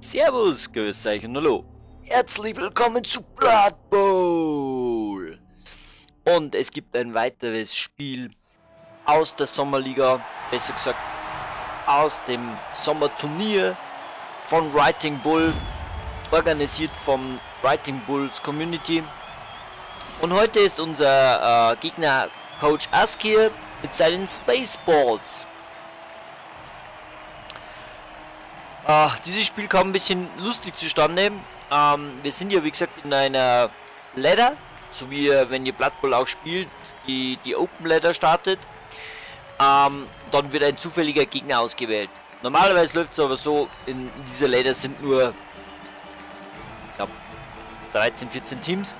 Servus, grüß euch und hallo. Herzlich willkommen zu Blood Bowl. Und es gibt ein weiteres Spiel aus der Sommerliga, besser gesagt aus dem Sommerturnier von Writing Bull, organisiert vom Writing Bulls Community. Und heute ist unser äh, Gegner Coach Askir mit seinen Spaceballs. Äh, dieses Spiel kam ein bisschen lustig zustande. Ähm, wir sind ja wie gesagt in einer Ladder, so wie wenn ihr Blood Bowl auch spielt, die, die Open Ladder startet. Ähm, dann wird ein zufälliger Gegner ausgewählt. Normalerweise läuft es aber so, in dieser Ladder sind nur ja, 13, 14 Teams.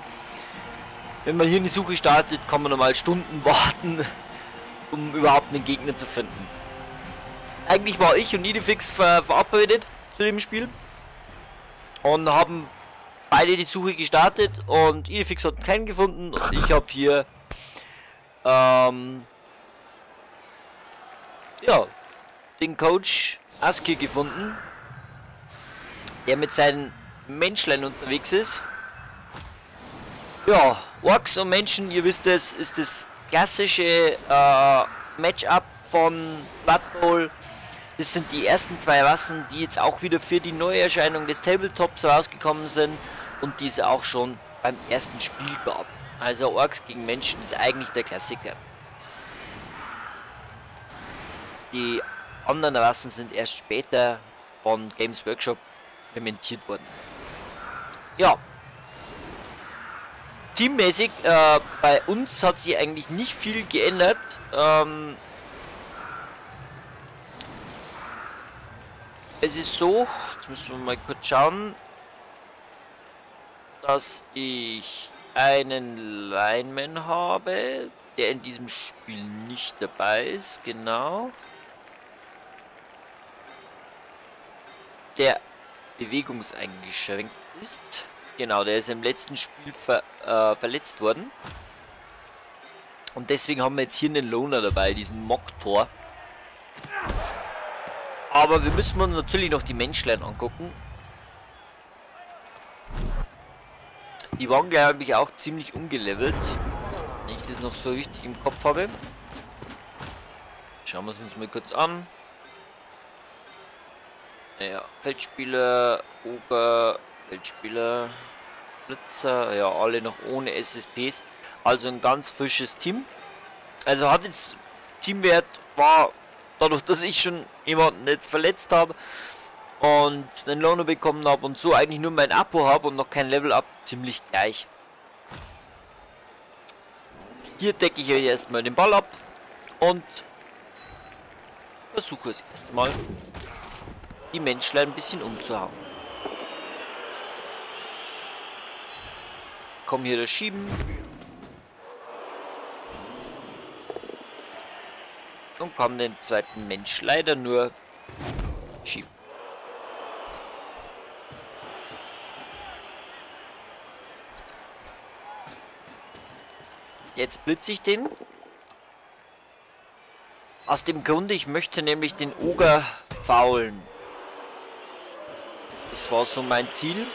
Wenn man hier eine Suche startet, kann man normal Stunden warten, um überhaupt einen Gegner zu finden. Eigentlich war ich und Idefix ver verabredet zu dem Spiel. Und haben beide die Suche gestartet und Idefix hat keinen gefunden und ich habe hier ähm, ja, den Coach Aski gefunden, der mit seinen Menschlein unterwegs ist. Ja, Orks und Menschen, ihr wisst es, ist das klassische äh, Matchup von Blood Bowl. Das sind die ersten zwei Rassen, die jetzt auch wieder für die Neuerscheinung des Tabletops rausgekommen sind und diese auch schon beim ersten Spiel gab. Also Orks gegen Menschen ist eigentlich der Klassiker. Die anderen Rassen sind erst später von Games Workshop implementiert worden. Ja. Teammäßig, äh, bei uns hat sich eigentlich nicht viel geändert. Ähm, es ist so, jetzt müssen wir mal kurz schauen, dass ich einen Lineman habe, der in diesem Spiel nicht dabei ist, genau. Der bewegungseingeschränkt ist. Genau, der ist im letzten Spiel ver, äh, verletzt worden. Und deswegen haben wir jetzt hier einen Loner dabei, diesen Mock-Tor. Aber wir müssen uns natürlich noch die Menschlein angucken. Die waren, glaube ich, auch ziemlich umgelevelt. Wenn ich das noch so richtig im Kopf habe. Schauen wir es uns mal kurz an. Ja, Feldspieler, Oger, Feldspieler, Blitzer, ja, alle noch ohne SSPs. Also ein ganz frisches Team. Also hat jetzt Teamwert war dadurch, dass ich schon jemanden jetzt verletzt habe und den Loner bekommen habe und so eigentlich nur mein Abo habe und noch kein Level up, ziemlich gleich. Hier decke ich euch erstmal den Ball ab und versuche es erstmal die Menschlein ein bisschen umzuhauen. Komm hier das Schieben. Und kann den zweiten Mensch leider nur schieben. Jetzt blitze ich den. Aus dem Grunde, ich möchte nämlich den Oger faulen. Das war so mein Ziel.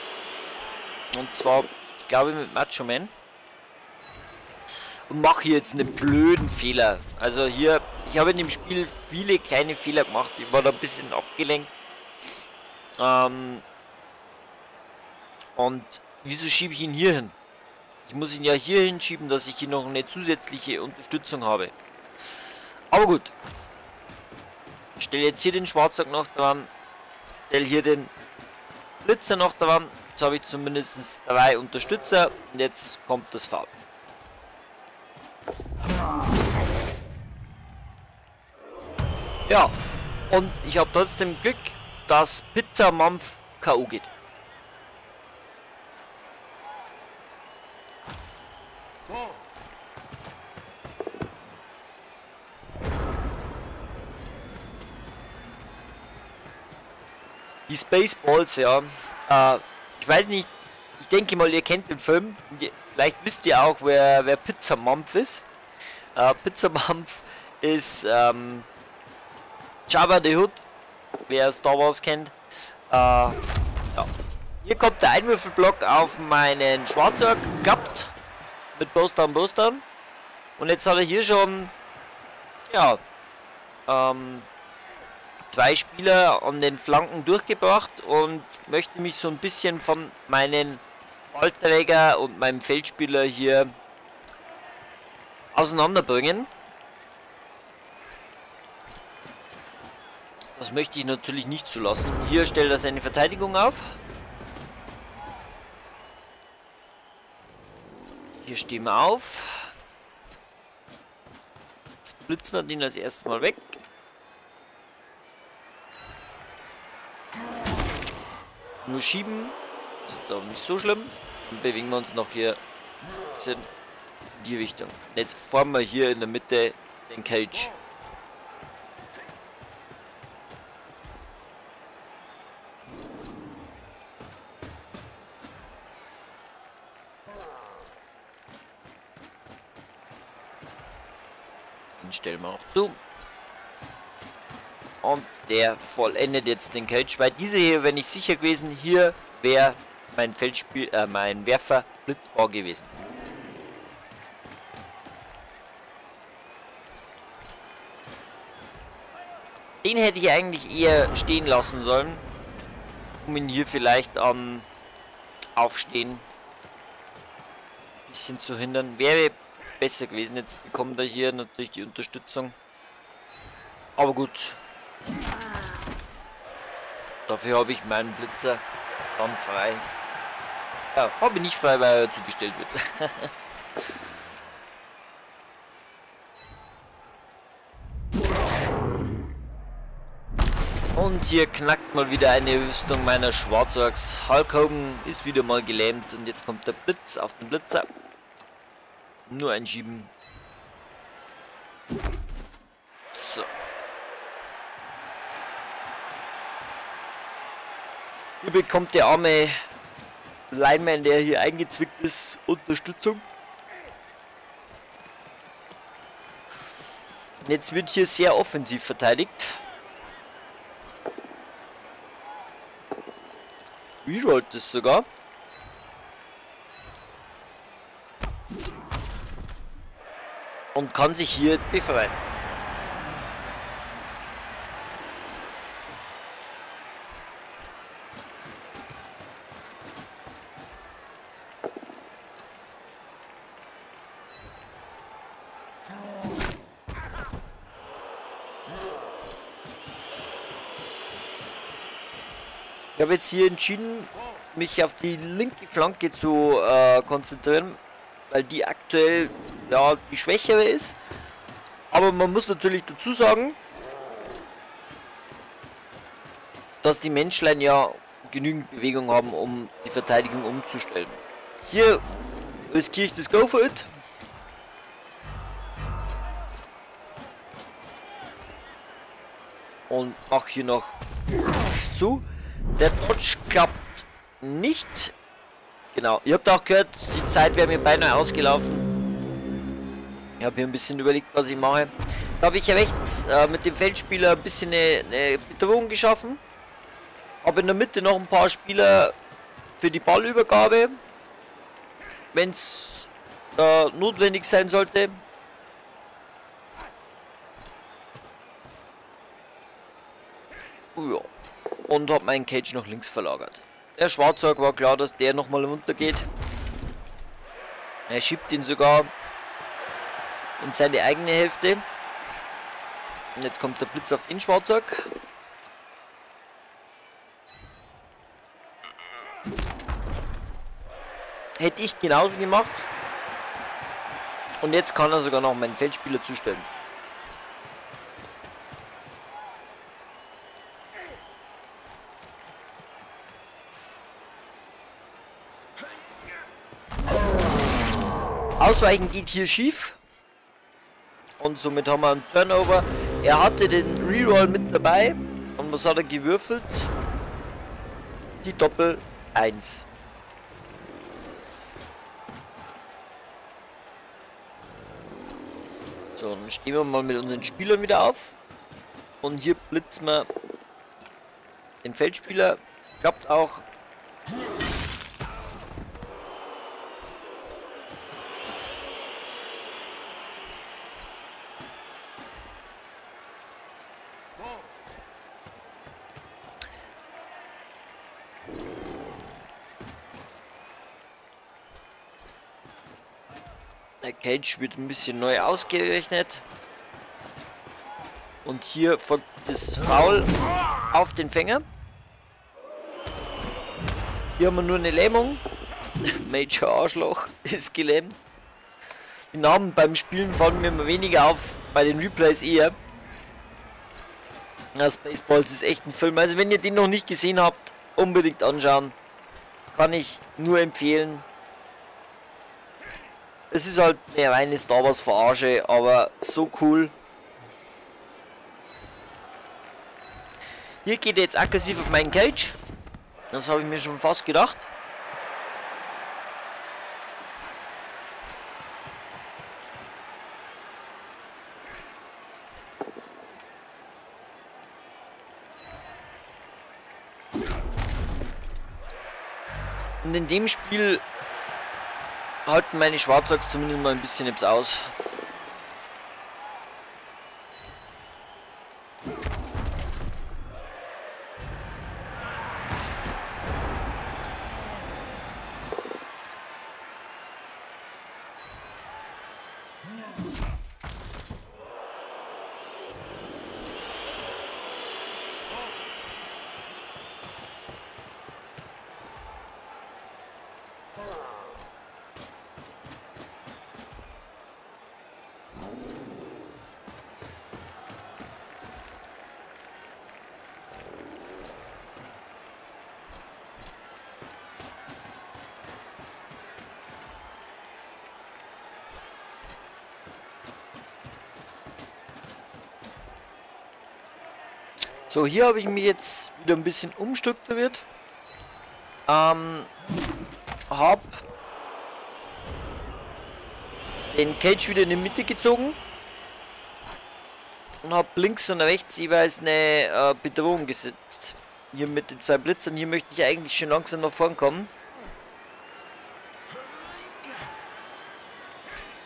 Und zwar, ich glaube mit Macho Man. Und mache hier jetzt einen blöden Fehler. Also hier, ich habe in dem Spiel viele kleine Fehler gemacht. Ich war da ein bisschen abgelenkt. Ähm, und wieso schiebe ich ihn hier hin? Ich muss ihn ja hier hinschieben, dass ich hier noch eine zusätzliche Unterstützung habe. Aber gut. Ich stelle jetzt hier den Schwarzack noch dran. Stelle hier den Blitzer noch dran. Jetzt habe ich zumindest drei Unterstützer. Und jetzt kommt das Farb. Ja, und ich habe trotzdem Glück, dass Pizza Mampf K.O. geht. Die Spaceballs, ja. Äh, ich weiß nicht, ich denke mal, ihr kennt den Film. Vielleicht wisst ihr auch, wer, wer Pizza Mampf ist. Äh, Pizza Mampf ist ähm, Jabba the Hood, wer Star Wars kennt. Äh, Ja. Hier kommt der Einwürfelblock auf meinen Schwarzwerk geklappt. Mit Booster Booster. Und jetzt hat er hier schon, ja, ähm, zwei Spieler an den Flanken durchgebracht und möchte mich so ein bisschen von meinen Ballträger und meinem Feldspieler hier auseinanderbringen. Das möchte ich natürlich nicht zulassen. Hier stellt er seine Verteidigung auf. Hier stehen wir auf. Jetzt blitzen wir den als erstes mal weg. Nur schieben. Das ist jetzt auch nicht so schlimm. Dann bewegen wir uns noch hier in die Richtung. Jetzt formen wir hier in der Mitte den Cage. Zu. Und der vollendet jetzt den Cage, weil diese hier, wenn ich sicher gewesen, hier wäre mein Feldspiel, äh, mein Werfer Blitzbau gewesen. Den hätte ich eigentlich eher stehen lassen sollen, um ihn hier vielleicht am ähm, Aufstehen ein bisschen zu hindern. Wäre besser gewesen. Jetzt bekommt er hier natürlich die Unterstützung. Aber gut. Dafür habe ich meinen Blitzer dann frei. Ja, habe ich nicht frei, weil er zugestellt wird. Und hier knackt mal wieder eine Rüstung meiner Schwarzorks. Hulk Hogan ist wieder mal gelähmt und jetzt kommt der Blitz auf den Blitzer. Nur einschieben. Hier bekommt der arme Lineman, der hier eingezwickt ist, Unterstützung. Jetzt wird hier sehr offensiv verteidigt. Rerollt es sogar. Und kann sich hier jetzt befreien. Habe jetzt hier entschieden, mich auf die linke Flanke zu äh, konzentrieren, weil die aktuell ja, die schwächere ist. Aber man muss natürlich dazu sagen, dass die Menschlein ja genügend Bewegung haben, um die Verteidigung umzustellen. Hier riskiere ich das Go for it. Und mache hier noch zu. Der Dodge klappt nicht. Genau, ihr habt auch gehört, die Zeit wäre mir beinahe ausgelaufen. Ich habe hier ein bisschen überlegt, was ich mache. Jetzt habe ich rechts äh, mit dem Feldspieler ein bisschen eine, eine Bedrohung geschaffen. Habe in der Mitte noch ein paar Spieler für die Ballübergabe. Wenn es äh, notwendig sein sollte. Ja und habe meinen Cage nach links verlagert. Der Schwarzorg war klar, dass der nochmal runtergeht. Er schiebt ihn sogar in seine eigene Hälfte. Und jetzt kommt der Blitz auf den Schwarzorg. Hätte ich genauso gemacht. Und jetzt kann er sogar noch meinen Feldspieler zustellen. Ausweichen geht hier schief. Und somit haben wir einen Turnover. Er hatte den Reroll mit dabei. Und was hat er gewürfelt? Die Doppel 1. So, dann stehen wir mal mit unseren Spielern wieder auf. Und hier blitzen wir den Feldspieler. Klappt auch. Cage wird ein bisschen neu ausgerechnet. Und hier folgt das Foul auf den Fänger. Hier haben wir nur eine Lähmung. Major Arschloch ist gelähmt. Die Namen beim Spielen fallen mir immer weniger auf, bei den Replays eher. Das Baseballs ist echt ein Film. Also wenn ihr den noch nicht gesehen habt, unbedingt anschauen. Kann ich nur empfehlen. Es ist halt eine reine Star Wars Verarsche, aber so cool. Hier geht jetzt aggressiv auf meinen Cage. Das habe ich mir schon fast gedacht. Und in dem Spiel halten meine Schwarzachs zumindest mal ein bisschen jetzt aus. So, hier habe ich mich jetzt wieder ein bisschen umstrukturiert. Ähm, hab den Cage wieder in die Mitte gezogen und habe links und rechts jeweils eine äh, Bedrohung gesetzt. Hier mit den zwei Blitzern, hier möchte ich eigentlich schon langsam nach vorn kommen.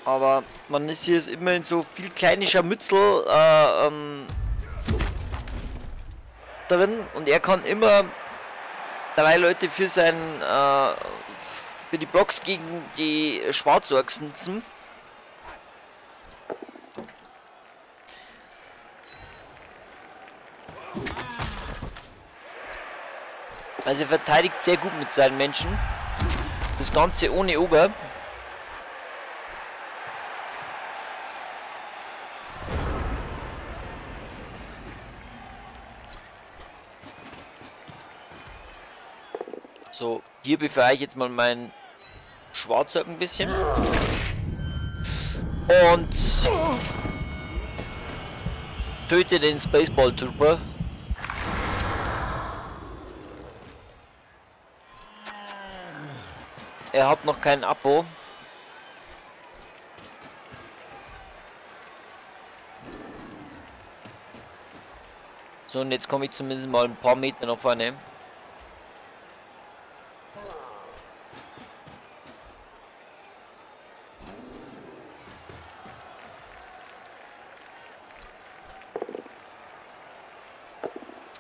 Aber man ist hier immer in so viel kleine Scharmützel äh, ähm, drin und er kann immer drei Leute für sein äh, für die Blocks gegen die Schwarzorks nutzen. Also er verteidigt sehr gut mit seinen Menschen. Das Ganze ohne Ober. So, hier befreie ich jetzt mal meinen Schwarzsack ein bisschen. Und töte den Spaceball Trooper. Er hat noch keinen Abo. So, und jetzt komme ich zumindest mal ein paar Meter nach vorne.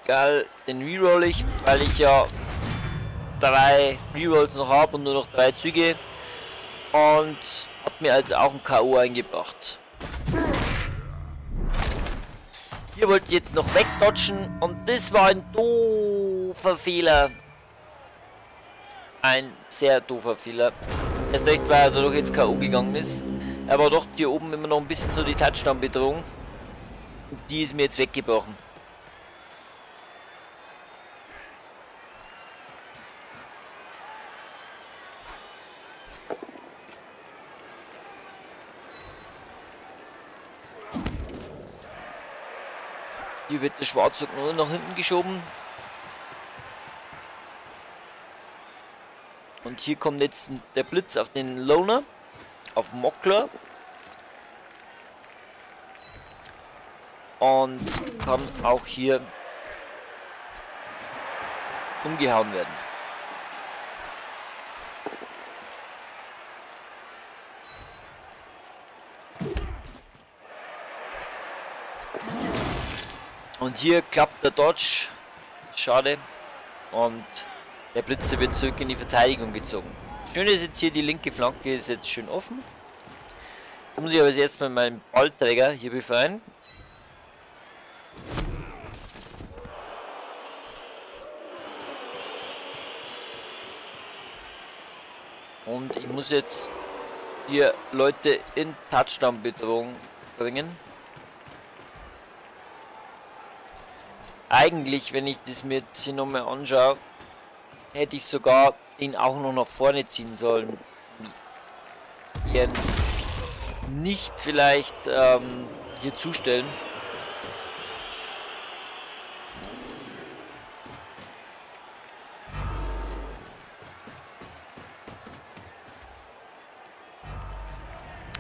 Geil, den reroll ich, weil ich ja drei Rerolls noch habe und nur noch drei Züge. Und hat mir also auch ein K.O. eingebracht. Hier wollte ich jetzt noch wegdodgen und das war ein doofer Fehler. Ein sehr doofer Fehler. Erst recht, weil er dadurch jetzt K.O. gegangen ist. Aber doch hier oben immer noch ein bisschen so die Touchdown-Bedrohung. Die ist mir jetzt weggebrochen. Hier wird der Schwarzog nur nach hinten geschoben. Und hier kommt jetzt der Blitz auf den Loner, auf Mockler. Und kann auch hier umgehauen werden. Und hier klappt der Dodge. Schade. Und der Blitzer wird zurück in die Verteidigung gezogen. Schön ist jetzt hier, die linke Flanke ist jetzt schön offen. Muss ich aber jetzt mit meinem Ballträger hier befreien. Und ich muss jetzt hier Leute in Touchdown-Bedrohung bringen. Eigentlich, wenn ich das mir jetzt hier nochmal anschaue, hätte ich sogar den auch noch nach vorne ziehen sollen. Hier nicht vielleicht ähm, hier zustellen.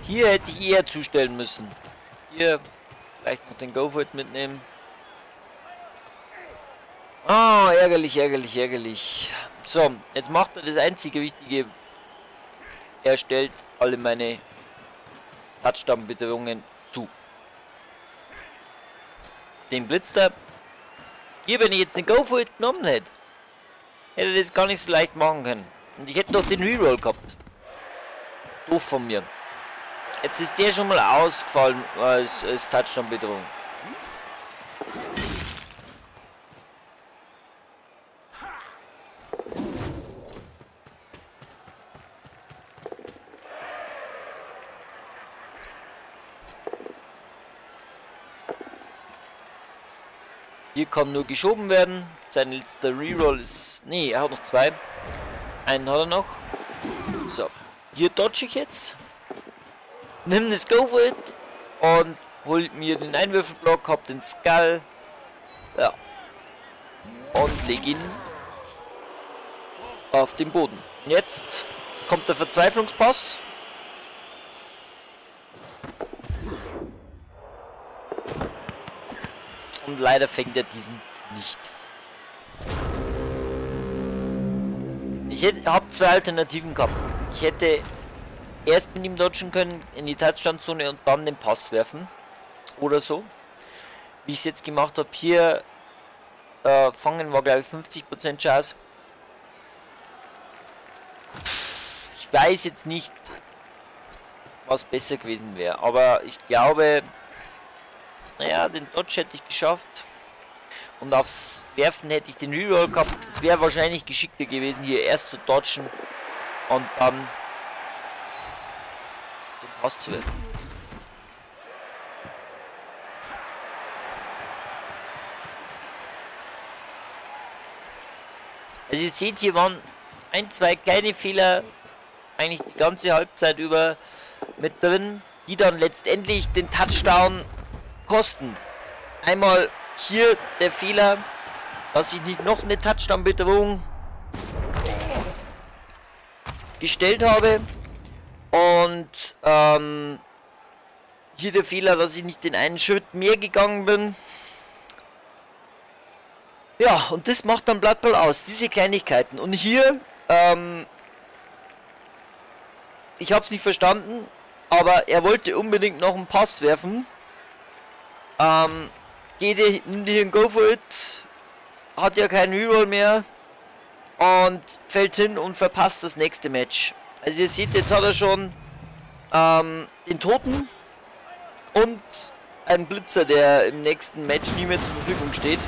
Hier hätte ich eher zustellen müssen. Hier vielleicht noch den Go-Foot mitnehmen. Oh, ärgerlich, ärgerlich, ärgerlich. So, jetzt macht er das einzige Wichtige. Er stellt alle meine Touchdown-Bedrohungen zu. Den Blitzter. Hier, wenn ich jetzt den Go-Foot genommen hätte, hätte er das gar nicht so leicht machen können. Und ich hätte doch den Reroll gehabt. Doof von mir. Jetzt ist der schon mal ausgefallen als, als Touchdown-Bedrohung. Hier kann nur geschoben werden. Sein letzter Reroll ist... Nee, er hat noch zwei. Einen hat er noch. So. Hier dodge ich jetzt nimm das Go for it und hol mir den Einwürfelblock, hab den Skull. Ja. Und leg ihn auf den Boden. Jetzt kommt der Verzweiflungspass. Und leider fängt er diesen nicht. Ich habe zwei Alternativen gehabt. Ich hätte erst mit ihm dodgen können in die Touchdown-Zone und dann den Pass werfen. Oder so. Wie ich es jetzt gemacht habe, hier äh, fangen wir glaube ich 50% Chance. Ich weiß jetzt nicht, was besser gewesen wäre. Aber ich glaube, naja, den Dodge hätte ich geschafft. Und aufs Werfen hätte ich den Reroll gehabt. Es wäre wahrscheinlich geschickter gewesen, hier erst zu dodgen und dann auszuwerfen. Also ihr seht, hier waren ein, zwei kleine Fehler eigentlich die ganze Halbzeit über mit drin, die dann letztendlich den Touchdown kosten. Einmal hier der Fehler, dass ich nicht noch eine Touchdown-Bedrohung gestellt habe. Und ähm, hier der Fehler, dass ich nicht den einen Schritt mehr gegangen bin. Ja, und das macht dann Blood Bowl aus, diese Kleinigkeiten. Und hier, ähm, ich habe es nicht verstanden, aber er wollte unbedingt noch einen Pass werfen. Ähm, geht, hier ein Go for it, hat ja keinen Reroll mehr und fällt hin und verpasst das nächste Match. Also ihr seht, jetzt hat er schon ähm, den Toten und einen Blitzer, der im nächsten Match nie mehr zur Verfügung steht.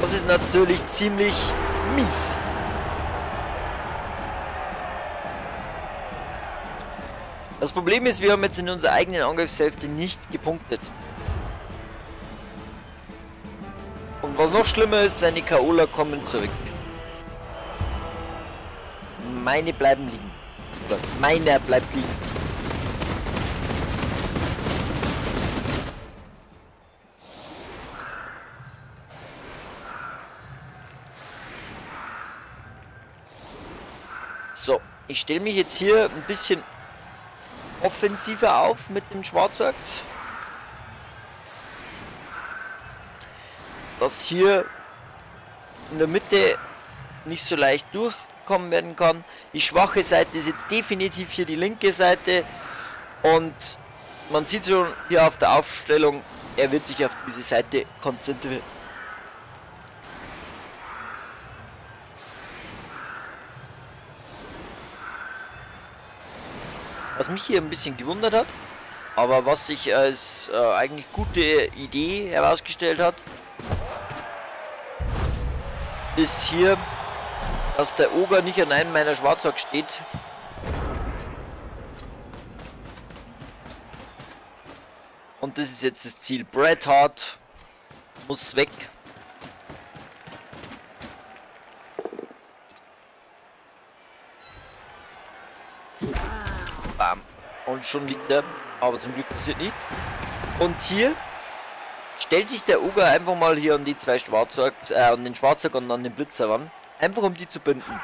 Das ist natürlich ziemlich mies. Das Problem ist, wir haben jetzt in unserer eigenen Angriffshälfte nicht gepunktet. Und was noch schlimmer ist, seine Kaola kommen zurück. Meine bleiben liegen. Oder meiner bleibt liegen. So, ich stelle mich jetzt hier ein bisschen offensiver auf mit dem Schwarzwachs. Dass hier in der Mitte nicht so leicht durch kommen werden kann. Die schwache Seite ist jetzt definitiv hier die linke Seite und man sieht schon hier auf der Aufstellung, er wird sich auf diese Seite konzentrieren. Was mich hier ein bisschen gewundert hat, aber was sich als äh, eigentlich gute Idee herausgestellt hat, ist hier, dass der Oger nicht an einem meiner Schwarzhack steht. Und das ist jetzt das Ziel. Bret Hart muss weg. Bam. Und schon liegt er. Aber zum Glück passiert nichts. Und hier stellt sich der Uger einfach mal hier an die zwei Schwarzeug, äh, an den Schwarzeug und an den Blitzer ran. Einfach um die zu binden.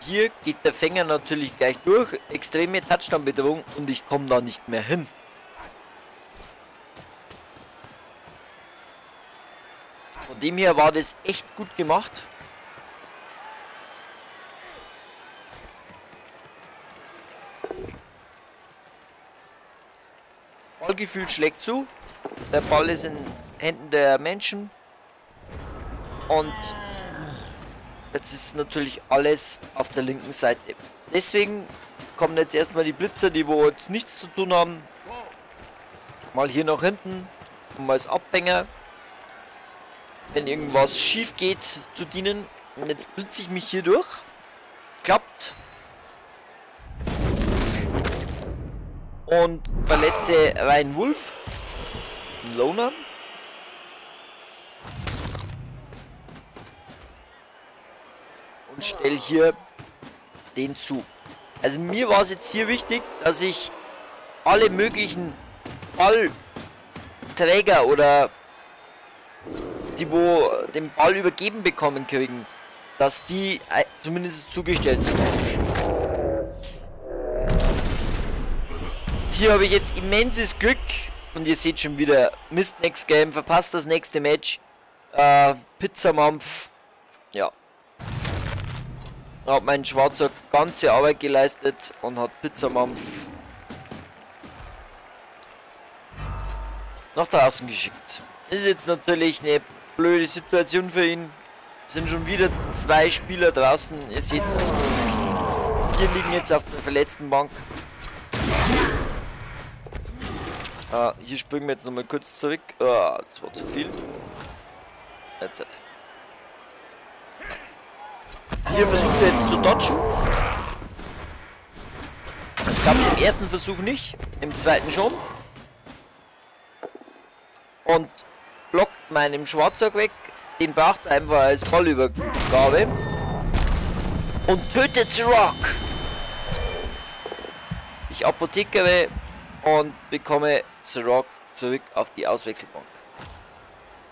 Hier geht der Fänger natürlich gleich durch. Extreme Touchdown-Bedrohung und ich komme da nicht mehr hin. Von dem her war das echt gut gemacht. Ballgefühl schlägt zu. Der Ball ist in Händen der Menschen. Und jetzt ist natürlich alles auf der linken Seite. Deswegen kommen jetzt erstmal die Blitzer, die wo jetzt nichts zu tun haben. Mal hier nach hinten, um als Abfänger, wenn irgendwas schief geht, zu dienen. Und jetzt blitze ich mich hier durch. Klappt. Und verletze Ryan Wolf. Ein Loner. Und stelle hier den zu. Also mir war es jetzt hier wichtig, dass ich alle möglichen Ballträger oder die wo den Ball übergeben bekommen kriegen, dass die zumindest zugestellt sind. Hier habe ich jetzt immenses Glück. Und ihr seht schon wieder, Mist Next Game, verpasst das nächste Match. Äh, Pizzamampf. Ja. Hat mein Schwarzer ganze Arbeit geleistet und hat Pizzamampf nach draußen geschickt. Ist jetzt natürlich eine blöde Situation für ihn. Sind schon wieder zwei Spieler draußen. Ihr seht hier liegen jetzt auf der verletzten Bank. Ah, hier springen wir jetzt nochmal kurz zurück. Ah, das war zu viel. Jetzt. Hier versucht er jetzt zu dodgen. Das gab im ersten Versuch nicht, im zweiten schon. Und blockt meinen Schwarzer weg. Den braucht er einfach als Ballübergabe. Und tötet Rock. Ich apothekere und bekomme The Rock zurück auf die Auswechselbank.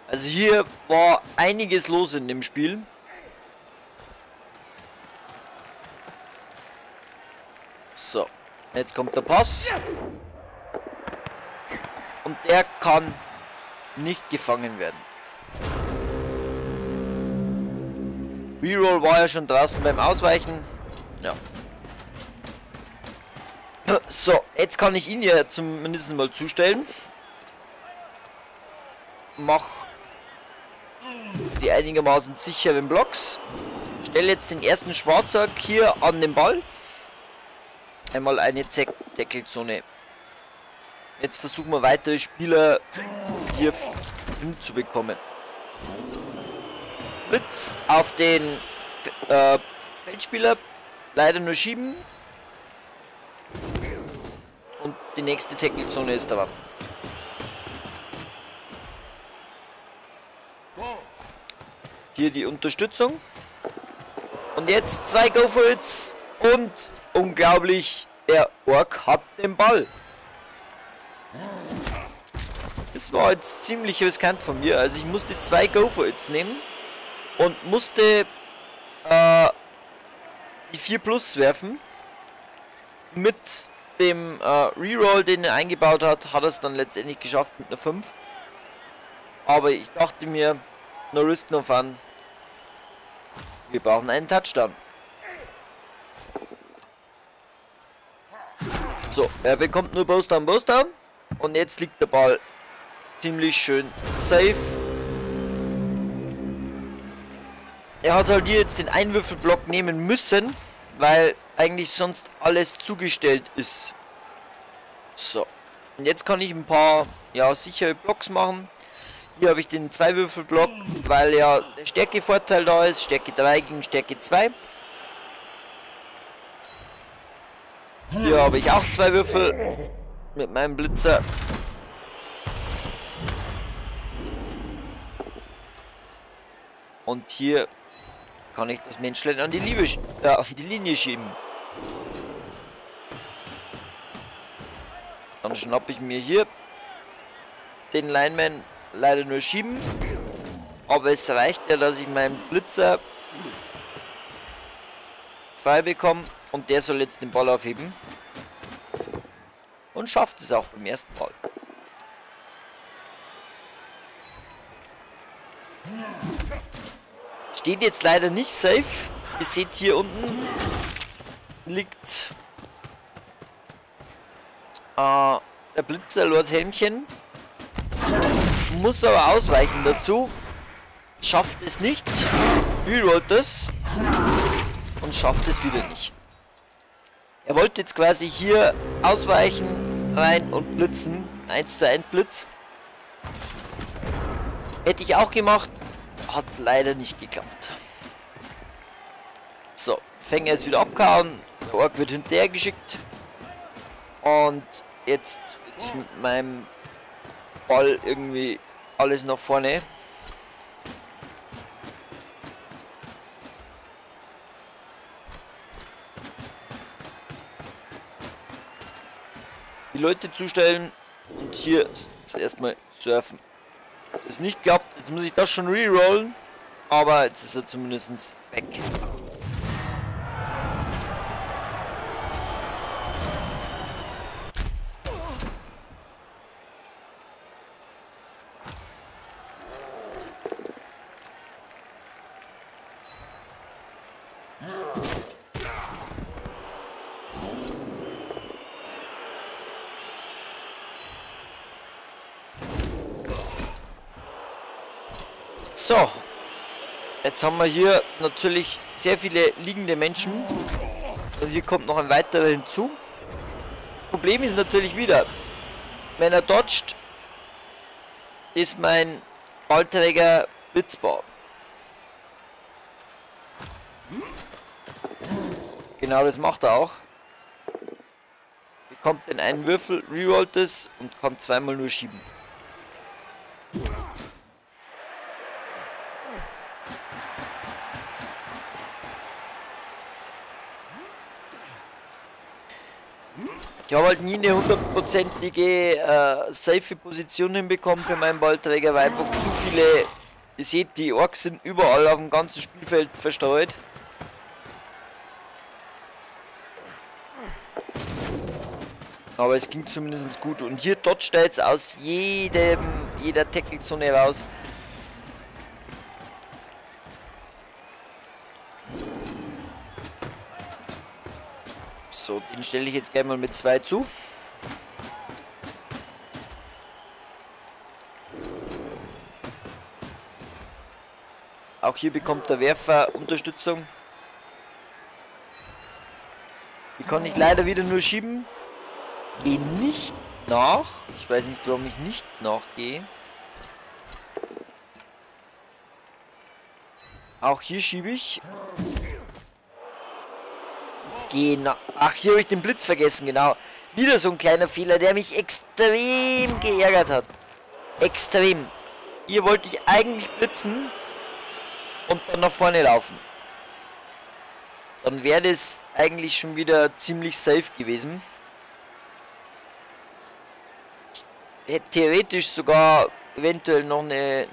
Also hier war einiges los in dem Spiel. So, jetzt kommt der Pass. Und der kann nicht gefangen werden. Reroll war ja schon draußen beim Ausweichen. Ja, so, jetzt kann ich ihn ja zumindest mal zustellen. Mach die einigermaßen sicheren Blocks. Stelle jetzt den ersten Schwarzer hier an den Ball. Einmal eine Deckelzone. Jetzt versuchen wir weitere Spieler hier hinzubekommen. Blitz auf den äh, Feldspieler. Leider nur schieben. Und die nächste Tackle-Zone ist aber. Hier die Unterstützung. Und jetzt zwei Go for. Und unglaublich, der Ork hat den Ball. Das war jetzt ziemlich riskant von mir. Also ich musste zwei Go for nehmen. Und musste äh, die 4 Plus werfen. Mit dem äh, Reroll, den er eingebaut hat, hat er es dann letztendlich geschafft mit einer 5. Aber ich dachte mir, no risk no fun. Wir brauchen einen Touchdown. So, er bekommt nur Boss Down. Und jetzt liegt der Ball ziemlich schön safe. er hat halt hier jetzt den Einwürfelblock nehmen müssen, weil eigentlich sonst alles zugestellt ist. So. Und jetzt kann ich ein paar, ja, sichere Blocks machen. Hier habe ich den Zweiwürfelblock, weil ja der Stärkevorteil da ist. Stärke 3 gegen Stärke 2. Hier habe ich auch zwei Würfel mit meinem Blitzer. Und hier kann ich das Menschlein an die, Liebe, äh, die Linie schieben. Dann schnappe ich mir hier den Lineman leider nur schieben. Aber es reicht ja, dass ich meinen Blitzer frei bekomme. Und der soll jetzt den Ball aufheben. Und schafft es auch beim ersten Mal. Steht jetzt leider nicht safe. Ihr seht hier unten liegt äh, der Blitzer Lord Helmchen. Muss aber ausweichen dazu. Schafft es nicht. Rerollt es. Und schafft es wieder nicht. Er wollte jetzt quasi hier ausweichen, rein und blitzen. 1 zu 1 Blitz. Hätte ich auch gemacht. Hat leider nicht geklappt. So, Fänger ist wieder abgehauen. Der Ork wird hinterher geschickt. Und jetzt mit meinem Ball irgendwie alles nach vorne. Die Leute zustellen und hier erstmal surfen. Das nicht klappt, jetzt muss ich das schon rerollen, aber jetzt ist er zumindest weg. So. Jetzt haben wir hier natürlich sehr viele liegende Menschen. Also hier kommt noch ein weiterer hinzu. Das Problem ist natürlich wieder, wenn er dodgt, ist mein Ballträger blitzbar. Genau das macht er auch. Bekommt den einen Würfel, rerollt es und kann zweimal nur schieben. Ich habe halt nie eine hundertprozentige äh, safe Position hinbekommen für meinen Ballträger, weil einfach zu viele, ihr seht, die Orks sind überall auf dem ganzen Spielfeld verstreut. Aber es ging zumindest gut. Und hier dodgt er jetzt aus jedem, jeder Tackle-Zone raus. So, den stelle ich jetzt gleich mal mit zwei zu. Auch hier bekommt der Werfer Unterstützung. Die kann ich leider wieder nur schieben. Gehe nicht nach. Ich weiß nicht, warum ich nicht nachgehe. Auch hier schiebe ich. Genau. Ach, hier habe ich den Blitz vergessen, genau. Wieder so ein kleiner Fehler, der mich extrem geärgert hat. Extrem. Hier wollte ich eigentlich blitzen und dann nach vorne laufen. Dann wäre das eigentlich schon wieder ziemlich safe gewesen. Hätte theoretisch sogar eventuell noch eine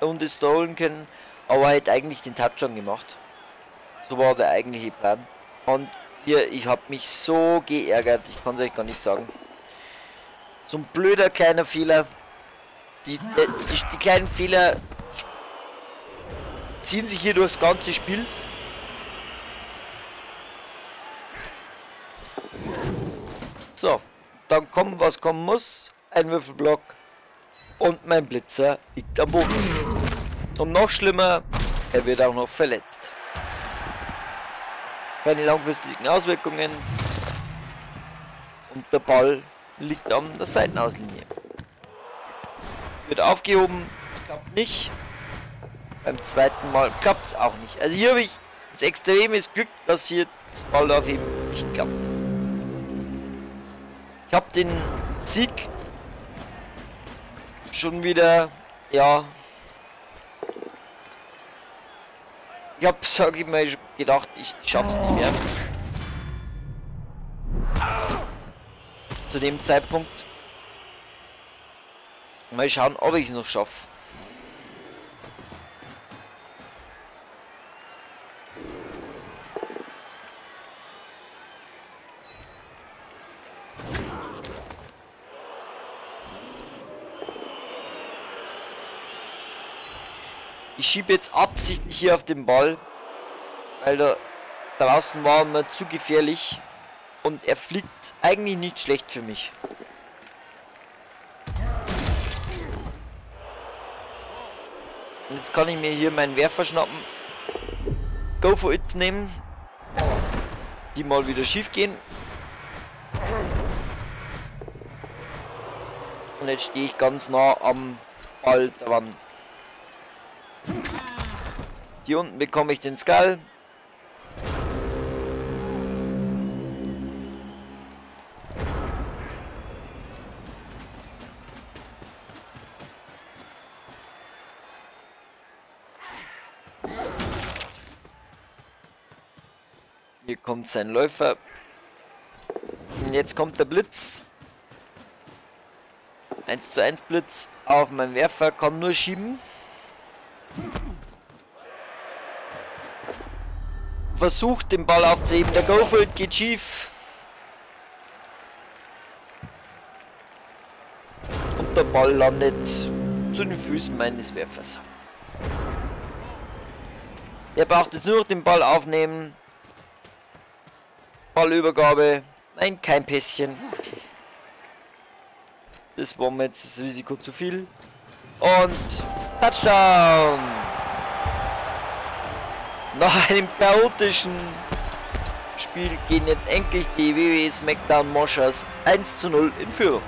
Runde stolen können, aber hätte eigentlich den Touchdown gemacht. So war der eigentliche Plan. Und hier, ich habe mich so geärgert, ich kann es euch gar nicht sagen. So ein blöder kleiner Fehler. Die, die, die kleinen Fehler ziehen sich hier durchs ganze Spiel. So, dann kommen, was kommen muss. Ein Würfelblock und mein Blitzer liegt am Boden. Und noch schlimmer, Er wird auch noch verletzt. Keine langfristigen Auswirkungen. Und der Ball liegt an der Seitenauslinie. Wird aufgehoben, klappt nicht. Beim zweiten Mal klappt es auch nicht. Also hier habe ich das extremes Glück, dass hier das Ball aufheben nicht klappt. Ich habe den Sieg schon wieder, ja, ich habe, sag ich mal, gedacht, ich schaff's nicht mehr. Zu dem Zeitpunkt. Mal schauen, ob ich es noch schaffe. Ich schiebe jetzt absichtlich hier auf den Ball, weil da draußen war mir zu gefährlich und er fliegt eigentlich nicht schlecht für mich. Und jetzt kann ich mir hier meinen Werfer schnappen, Go for It nehmen, die mal wieder schief gehen. Und jetzt stehe ich ganz nah am Ball dran. Hier unten bekomme ich den Skull. Kommt sein Läufer. Und jetzt kommt der Blitz. 1 zu 1 Blitz auf meinen Werfer, kann nur schieben. versucht den Ball aufzuheben. Der Gofield geht schief. Und der Ball landet zu den Füßen meines Werfers. Er braucht jetzt nur noch den Ball aufnehmen. Ballübergabe. Nein, kein Pässchen. Das war mir jetzt das Risiko zu viel. Und Touchdown! Nach einem chaotischen Spiel gehen jetzt endlich die WWE SmackDown Moshers 1 zu 0 in Führung.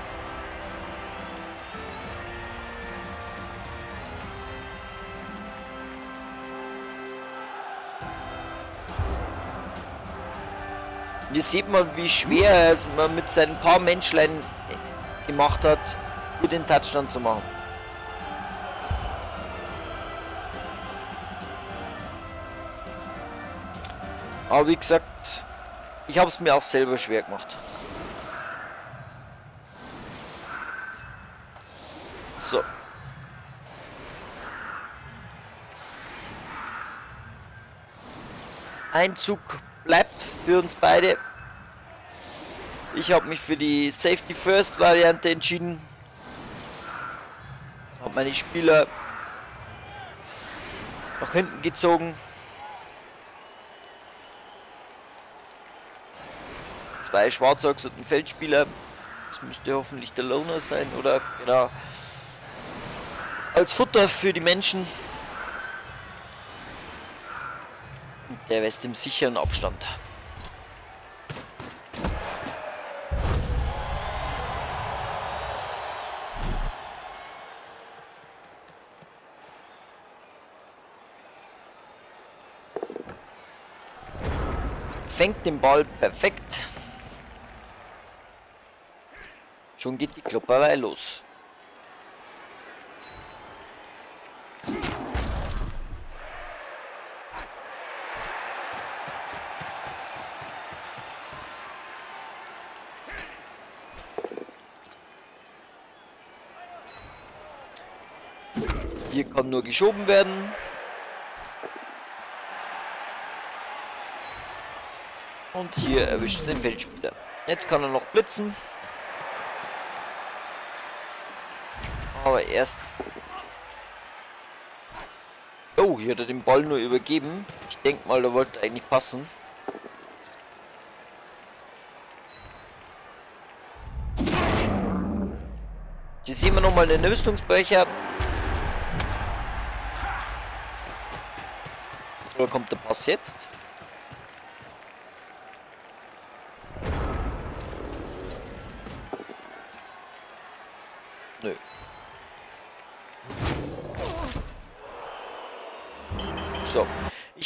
Hier sieht man, wie schwer es man mit seinen paar Menschlein gemacht hat, hier den Touchdown zu machen. Aber wie gesagt, ich habe es mir auch selber schwer gemacht. So. Ein Zug bleibt für uns beide. Ich habe mich für die Safety First Variante entschieden. Habe meine Spieler nach hinten gezogen. zwei Schwarzocks und ein Feldspieler. Das müsste hoffentlich der Loner sein oder genau. Als Futter für die Menschen. Der West im sicheren Abstand. Fängt den Ball perfekt. Schon geht die Klopperei los. Hier kann nur geschoben werden. Und hier erwischt den Feldspieler. Jetzt kann er noch blitzen. Aber erst... Oh, hier hat er den Ball nur übergeben. Ich denke mal, der wollte eigentlich passen. Hier sehen wir nochmal den Rüstungsbrecher. Oder kommt der Pass jetzt?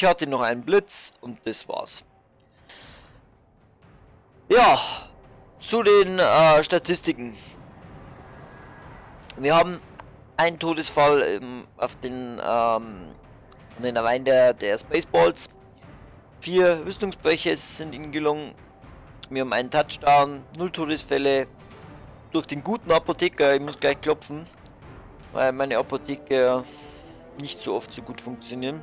Ich hatte noch einen Blitz und das war's. Ja, zu den äh, Statistiken. Wir haben einen Todesfall ähm, auf den ähm, den Wein der, der Spaceballs. Vier Rüstungsbrüche sind ihnen gelungen. Wir haben einen Touchdown, null Todesfälle. Durch den guten Apotheker, ich muss gleich klopfen, weil meine Apotheker nicht so oft so gut funktionieren.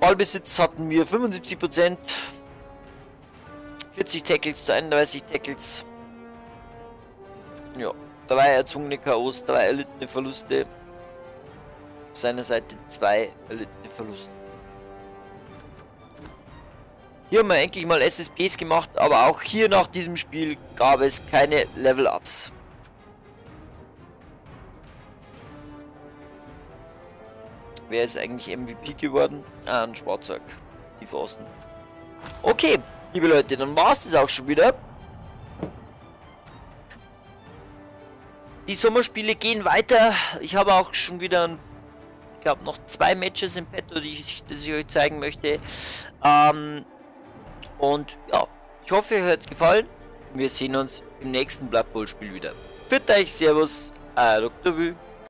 Ballbesitz hatten wir 75%, 40 Tackles zu 31 Tackles. Ja, drei erzwungene Chaos, drei erlittene Verluste. Seiner Seite zwei erlittene Verluste. Hier haben wir endlich mal SSPs gemacht, aber auch hier nach diesem Spiel gab es keine Level-Ups. Wer ist eigentlich MVP geworden? Ah, ein Schwarzack. Steve Austin. Okay, liebe Leute, dann war es das auch schon wieder. Die Sommerspiele gehen weiter. Ich habe auch schon wieder, ich glaube, noch zwei Matches im Petto, die ich, das ich euch zeigen möchte. Ähm, und ja, ich hoffe, euch hat es gefallen. Wir sehen uns im nächsten Blood Bowl Spiel wieder. Für euch, Servus, euer Dr. Wü.